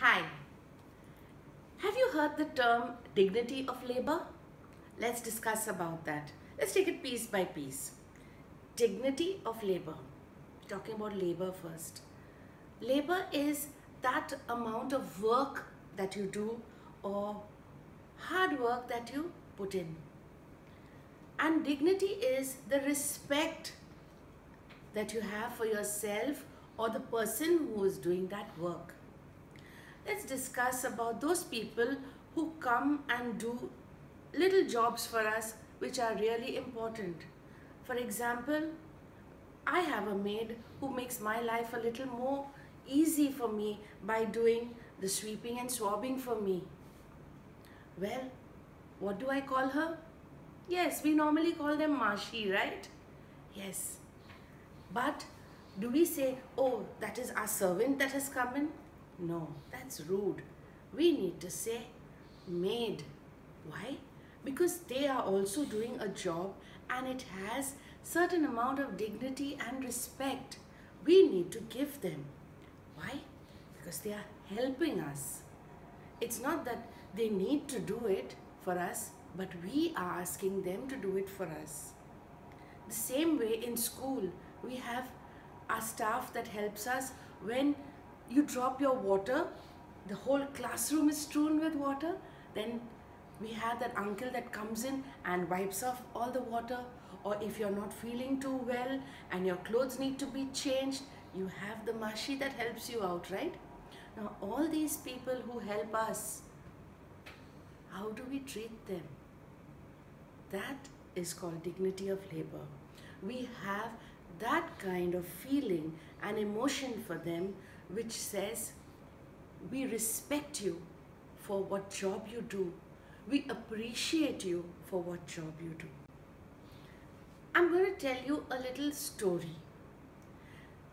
Hi. Have you heard the term dignity of labor? Let's discuss about that. Let's take it piece by piece. Dignity of labor. Talking about labor first. Labor is that amount of work that you do or hard work that you put in. And dignity is the respect that you have for yourself or the person who is doing that work. Let's discuss about those people who come and do little jobs for us which are really important. For example, I have a maid who makes my life a little more easy for me by doing the sweeping and swabbing for me. Well, what do I call her? Yes, we normally call them Mashi, right? Yes. But do we say, oh, that is our servant that has come in? No, that's rude. We need to say maid. Why? Because they are also doing a job and it has certain amount of dignity and respect. We need to give them. Why? Because they are helping us. It's not that they need to do it for us, but we are asking them to do it for us. The same way in school, we have our staff that helps us when you drop your water, the whole classroom is strewn with water, then we have that uncle that comes in and wipes off all the water or if you're not feeling too well and your clothes need to be changed, you have the mashi that helps you out, right? Now all these people who help us, how do we treat them? That is called dignity of labor. We have that kind of feeling and emotion for them which says we respect you for what job you do. We appreciate you for what job you do. I'm going to tell you a little story.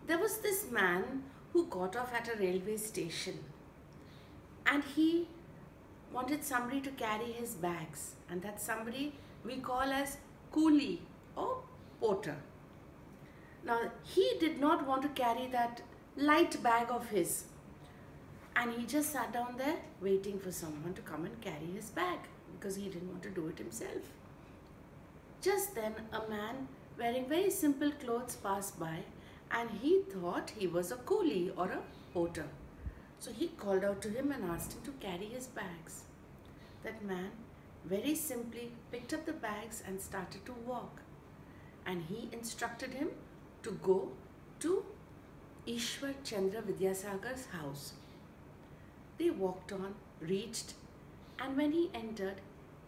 There was this man who got off at a railway station and he wanted somebody to carry his bags and that somebody we call as coolie or porter. Now he did not want to carry that light bag of his and he just sat down there waiting for someone to come and carry his bag because he didn't want to do it himself. Just then a man wearing very simple clothes passed by and he thought he was a coolie or a porter. So he called out to him and asked him to carry his bags. That man very simply picked up the bags and started to walk. And he instructed him to go to Ishwar Chandra Vidyasagar's house. They walked on, reached, and when he entered,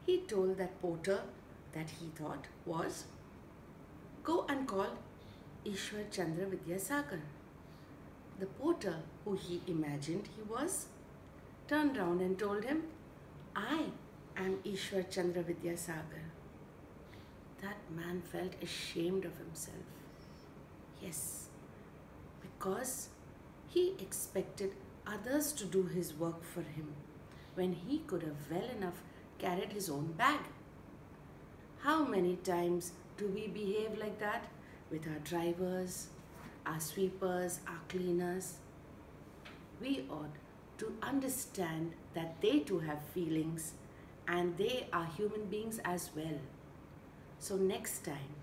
he told that porter that he thought was, Go and call Ishwar Chandra Vidyasagar. The porter, who he imagined he was, turned round and told him, I am Ishwar Chandra Vidyasagar. That man felt ashamed of himself. Yes, because he expected others to do his work for him when he could have well enough carried his own bag. How many times do we behave like that with our drivers, our sweepers, our cleaners? We ought to understand that they too have feelings and they are human beings as well. So next time,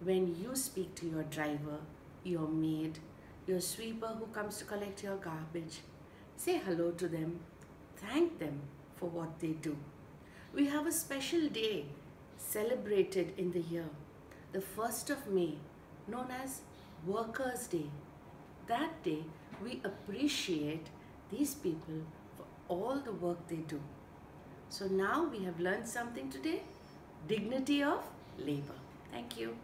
when you speak to your driver, your maid, your sweeper who comes to collect your garbage, say hello to them, thank them for what they do. We have a special day celebrated in the year, the 1st of May, known as Workers' Day. That day, we appreciate these people for all the work they do. So now we have learned something today, dignity of labor. Thank you.